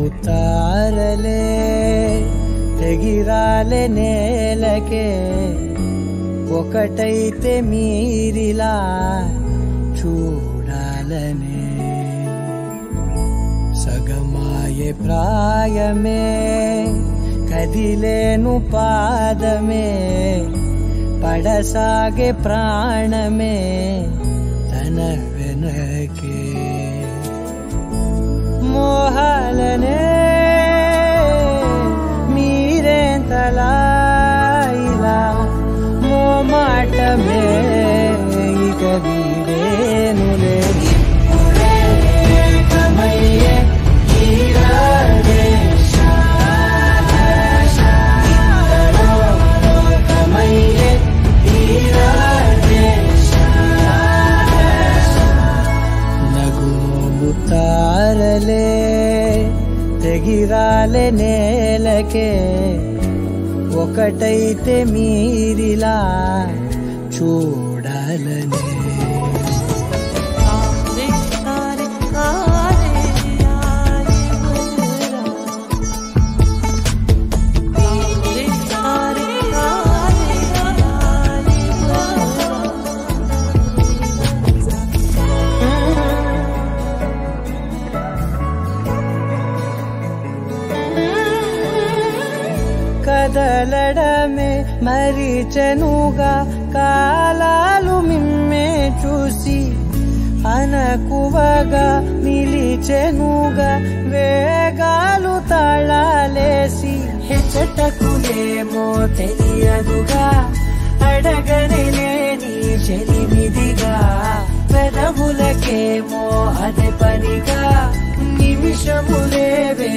ముతారలే తెగిరాలే నేలకే ఒకటైతే మీరిలా చూడాలనే సగమాయే ప్రాయమే కదిలేను పాదమే పడసాగే ప్రాణమే తన వెనకే తెగిరాలే నేలకే. ఒకటైతే మీరిలా చూడాలనే కదలడమే మరిచెనుగా కాలాలు మిమ్మే చూసి అనకువగా నిలిచెనుగా వేగాలు తాళాలేసి హెచ్చటకులేమో తెలియదుగా అడగనే లేని చెలిమిదిగా పెదవులకేమో అదే పనిగా నిమిషములేవే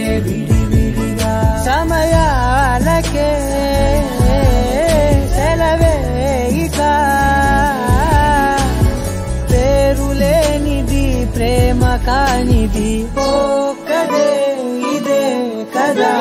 ಕಾಣಿದಿ ಓ ಕದೆ ಇದೆ ಕದಾ